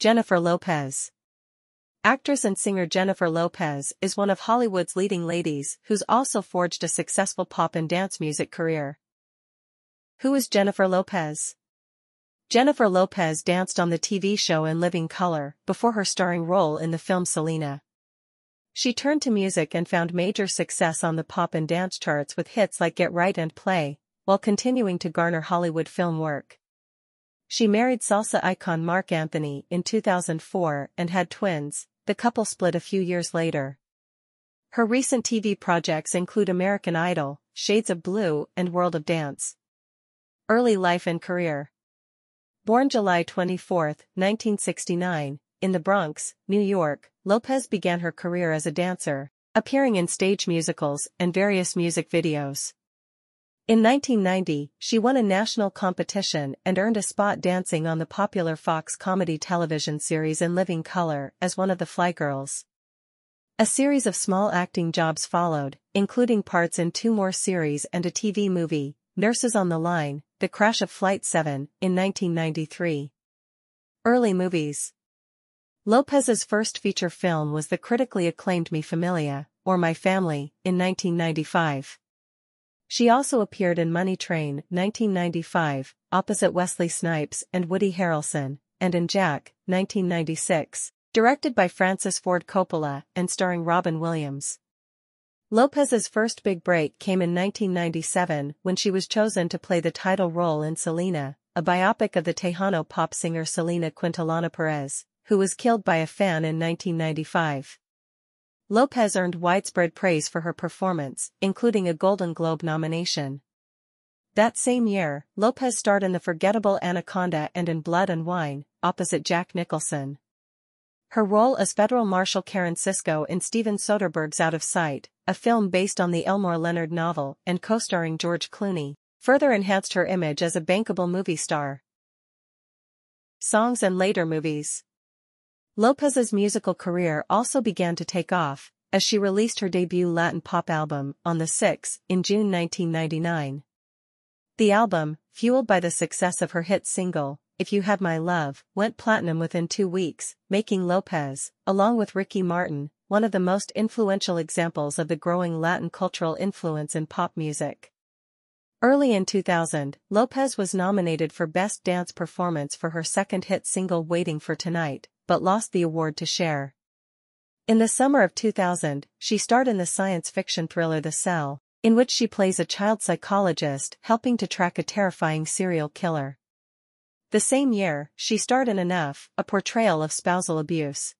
Jennifer Lopez. Actress and singer Jennifer Lopez is one of Hollywood's leading ladies who's also forged a successful pop and dance music career. Who is Jennifer Lopez? Jennifer Lopez danced on the TV show In Living Color before her starring role in the film Selena. She turned to music and found major success on the pop and dance charts with hits like Get Right and Play, while continuing to garner Hollywood film work. She married salsa icon Marc Anthony in 2004 and had twins, the couple split a few years later. Her recent TV projects include American Idol, Shades of Blue and World of Dance. Early life and career. Born July 24, 1969, in the Bronx, New York, Lopez began her career as a dancer, appearing in stage musicals and various music videos. In 1990, she won a national competition and earned a spot dancing on the popular Fox comedy television series In Living Color as one of the Fly Girls. A series of small acting jobs followed, including parts in two more series and a TV movie, Nurses on the Line, The Crash of Flight 7, in 1993. Early movies Lopez's first feature film was the critically acclaimed Mi Familia, or My Family, in 1995. She also appeared in Money Train 1995, opposite Wesley Snipes and Woody Harrelson, and in Jack 1996, directed by Francis Ford Coppola and starring Robin Williams. Lopez's first big break came in 1997 when she was chosen to play the title role in Selena, a biopic of the Tejano pop singer Selena Quintanilla Perez, who was killed by a fan in 1995. Lopez earned widespread praise for her performance, including a Golden Globe nomination. That same year, Lopez starred in The Forgettable Anaconda and in Blood and Wine, opposite Jack Nicholson. Her role as Federal Marshal Karen Sisco in Steven Soderbergh's Out of Sight, a film based on the Elmore Leonard novel and co-starring George Clooney, further enhanced her image as a bankable movie star. Songs and later movies Lopez's musical career also began to take off, as she released her debut Latin pop album, On the Six, in June 1999. The album, fueled by the success of her hit single, If You Had My Love, went platinum within two weeks, making Lopez, along with Ricky Martin, one of the most influential examples of the growing Latin cultural influence in pop music. Early in 2000, Lopez was nominated for Best Dance Performance for her second hit single Waiting for Tonight, but lost the award to Cher. In the summer of 2000, she starred in the science fiction thriller The Cell, in which she plays a child psychologist helping to track a terrifying serial killer. The same year, she starred in Enough, a portrayal of spousal abuse.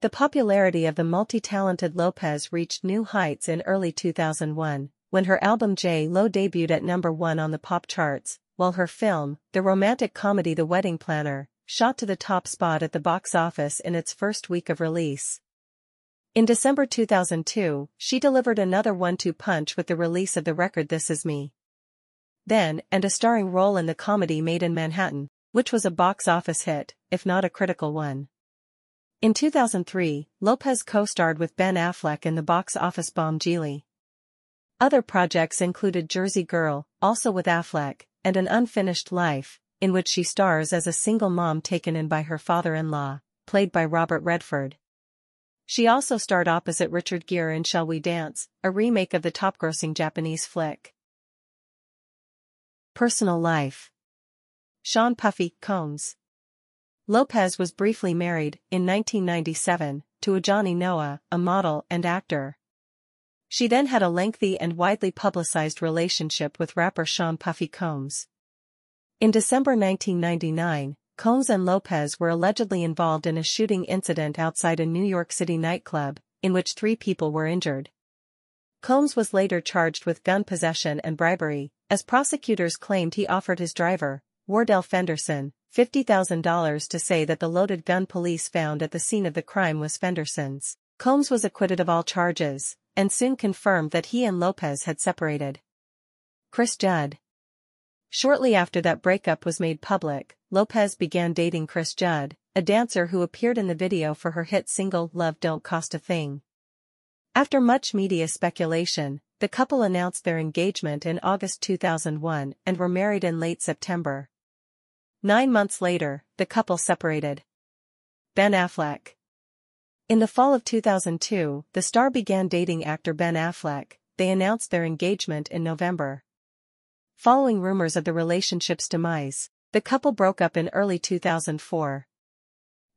The popularity of the multi-talented Lopez reached new heights in early 2001, when her album J Lo debuted at number one on the pop charts, while her film, the romantic comedy The Wedding Planner, shot to the top spot at the box office in its first week of release. In December 2002, she delivered another one-two punch with the release of the record This Is Me. Then, and a starring role in the comedy Maid in Manhattan, which was a box office hit, if not a critical one. In 2003, Lopez co-starred with Ben Affleck in the box office bomb Gigli. Other projects included Jersey Girl, also with Affleck, and An Unfinished Life, in which she stars as a single mom taken in by her father-in-law, played by Robert Redford. She also starred opposite Richard Gere in Shall We Dance, a remake of the top-grossing Japanese flick. Personal life Sean Puffy Combs Lopez was briefly married, in 1997, to Ojani Noa, a model and actor. She then had a lengthy and widely publicized relationship with rapper Sean Puffy Combs. In December 1999, Combs and Lopez were allegedly involved in a shooting incident outside a New York City nightclub, in which three people were injured. Combs was later charged with gun possession and bribery, as prosecutors claimed he offered his driver, Wardell Fenderson, $50,000 to say that the loaded gun police found at the scene of the crime was Fenderson's. Combs was acquitted of all charges, and soon confirmed that he and Lopez had separated. Chris Judd Shortly after that breakup was made public, Lopez began dating Chris Judd, a dancer who appeared in the video for her hit single Love Don't Cost a Thing. After much media speculation, the couple announced their engagement in August 2001 and were married in late September. Nine months later, the couple separated. Ben Affleck. In the fall of 2002, the star began dating actor Ben Affleck, they announced their engagement in November. Following rumors of the relationship's demise, the couple broke up in early 2004.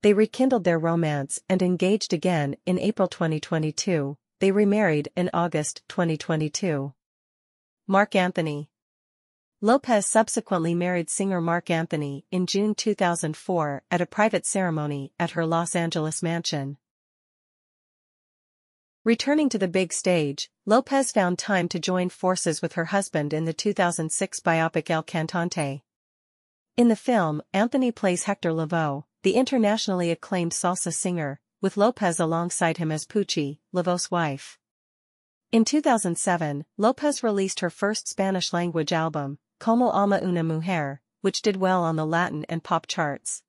They rekindled their romance and engaged again in April 2022, they remarried in August 2022. Marc Anthony Lopez subsequently married singer Marc Anthony in June 2004 at a private ceremony at her Los Angeles mansion. Returning to the big stage, Lopez found time to join forces with her husband in the 2006 biopic El Cantante. In the film, Anthony plays Hector Lavoe, the internationally acclaimed salsa singer, with Lopez alongside him as Puchi, Lavoe's wife. In 2007, Lopez released her first Spanish-language album, Como Ama Una Mujer, which did well on the Latin and pop charts.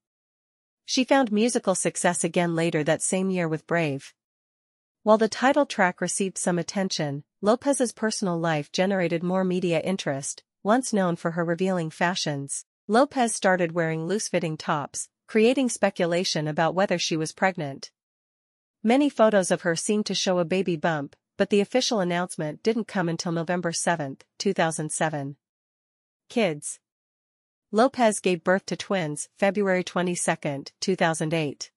She found musical success again later that same year with Brave, while the title track received some attention, Lopez's personal life generated more media interest, once known for her revealing fashions. Lopez started wearing loose-fitting tops, creating speculation about whether she was pregnant. Many photos of her seemed to show a baby bump, but the official announcement didn't come until November 7, 2007. Kids Lopez gave birth to twins February 22, 2008.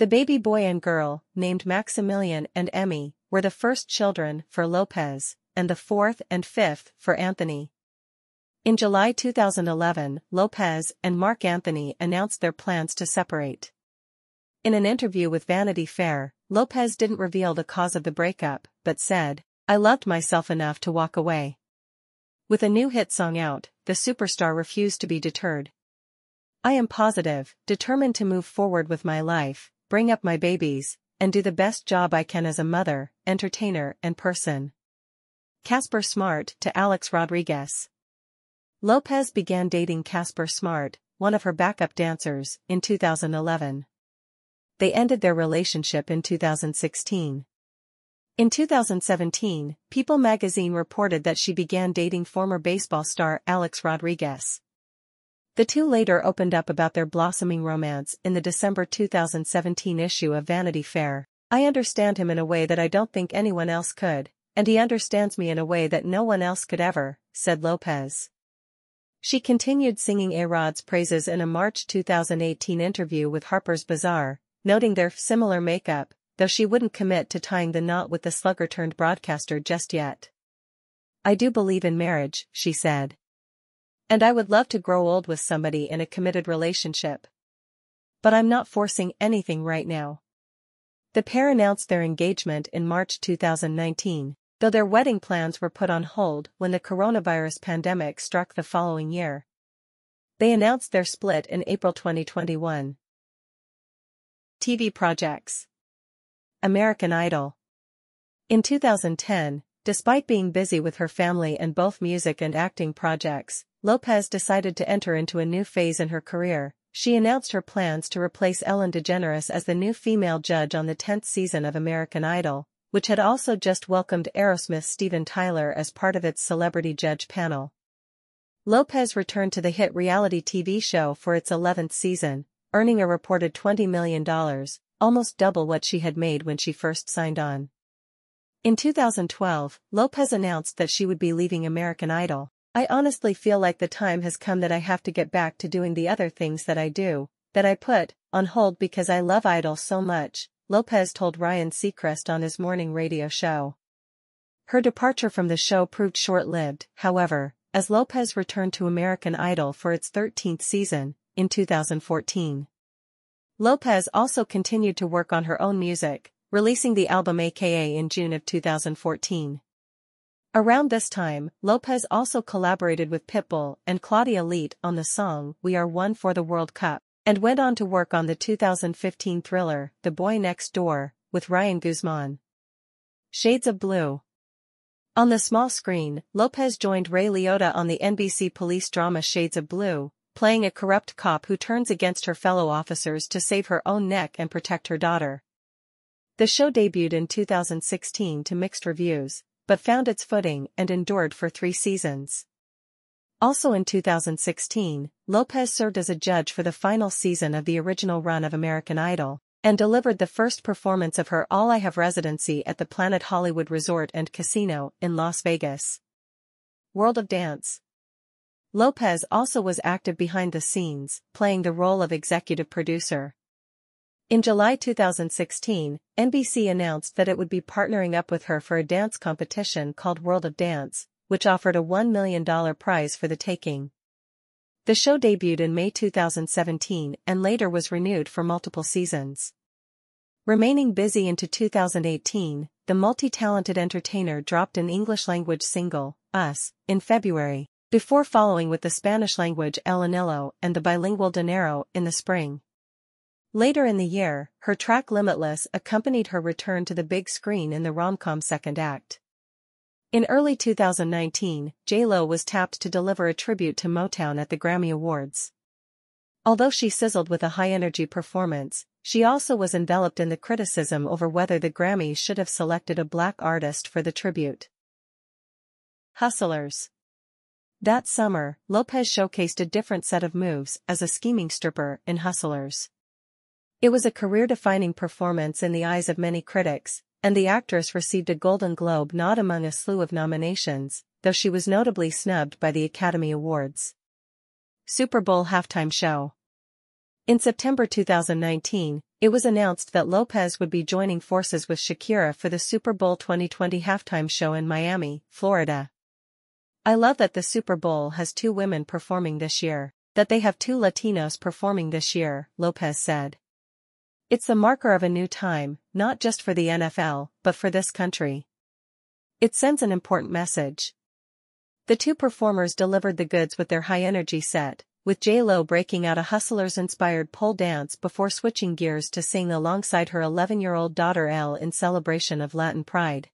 The baby boy and girl, named Maximilian and Emme, were the first children for Lopez, and the fourth and fifth for Anthony. In July 2011, Lopez and Marc Anthony announced their plans to separate. In an interview with Vanity Fair, Lopez didn't reveal the cause of the breakup, but said, I loved myself enough to walk away. With a new hit song out, the superstar refused to be deterred. I am positive, determined to move forward with my life, bring up my babies, and do the best job I can as a mother, entertainer, and person. Casper Smart to Alex Rodriguez. Lopez began dating Casper Smart, one of her backup dancers, in 2011. They ended their relationship in 2016. In 2017, People magazine reported that she began dating former baseball star Alex Rodriguez. The two later opened up about their blossoming romance in the December 2017 issue of Vanity Fair. I understand him in a way that I don't think anyone else could, and he understands me in a way that no one else could ever, said Lopez. She continued singing A-Rod's praises in a March 2018 interview with Harper's Bazaar, noting their similar makeup, though she wouldn't commit to tying the knot with the slugger-turned-broadcaster just yet. I do believe in marriage, she said. And I would love to grow old with somebody in a committed relationship. But I'm not forcing anything right now. The pair announced their engagement in March 2019, though their wedding plans were put on hold when the coronavirus pandemic struck the following year. They announced their split in April 2021. TV projects American Idol In 2010, despite being busy with her family and both music and acting projects, Lopez decided to enter into a new phase in her career. She announced her plans to replace Ellen DeGeneres as the new female judge on the 10th season of American Idol, which had also just welcomed Aerosmith's Steven Tyler as part of its celebrity judge panel. Lopez returned to the hit reality TV show for its 11th season, earning a reported $20 million, almost double what she had made when she first signed on. In 2012, Lopez announced that she would be leaving American Idol. I honestly feel like the time has come that I have to get back to doing the other things that I do, that I put on hold because I love Idol so much, Lopez told Ryan Seacrest on his morning radio show. Her departure from the show proved short-lived, however, as Lopez returned to American Idol for its 13th season, in 2014. Lopez also continued to work on her own music, releasing the album AKA in June of 2014. Around this time, Lopez also collaborated with Pitbull and Claudia Leitte on the song We Are One for the World Cup, and went on to work on the 2015 thriller The Boy Next Door, with Ryan Guzman. Shades of Blue On the small screen, Lopez joined Ray Liotta on the NBC police drama Shades of Blue, playing a corrupt cop who turns against her fellow officers to save her own neck and protect her daughter. The show debuted in 2016 to mixed reviews, but found its footing and endured for three seasons. Also in 2016, Lopez served as a judge for the final season of the original run of American Idol, and delivered the first performance of her All I Have residency at the Planet Hollywood Resort and Casino in Las Vegas. World of Dance Lopez also was active behind the scenes, playing the role of executive producer. In July 2016, NBC announced that it would be partnering up with her for a dance competition called World of Dance, which offered a $1 million prize for the taking. The show debuted in May 2017 and later was renewed for multiple seasons. Remaining busy into 2018, the multi-talented entertainer dropped an English-language single, Us, in February, before following with the Spanish-language El Anillo and the bilingual Dinero in the spring. Later in the year, her track Limitless accompanied her return to the big screen in the rom-com second act. In early 2019, J-Lo was tapped to deliver a tribute to Motown at the Grammy Awards. Although she sizzled with a high-energy performance, she also was enveloped in the criticism over whether the Grammys should have selected a black artist for the tribute. Hustlers That summer, Lopez showcased a different set of moves as a scheming stripper in Hustlers. It was a career-defining performance in the eyes of many critics, and the actress received a Golden Globe nod among a slew of nominations, though she was notably snubbed by the Academy Awards. Super Bowl Halftime Show In September 2019, it was announced that Lopez would be joining forces with Shakira for the Super Bowl 2020 halftime show in Miami, Florida. I love that the Super Bowl has two women performing this year, that they have two Latinos performing this year, Lopez said. It's a marker of a new time, not just for the NFL, but for this country. It sends an important message. The two performers delivered the goods with their high-energy set, with J-Lo breaking out a Hustlers-inspired pole dance before switching gears to sing alongside her 11-year-old daughter Elle in celebration of Latin pride.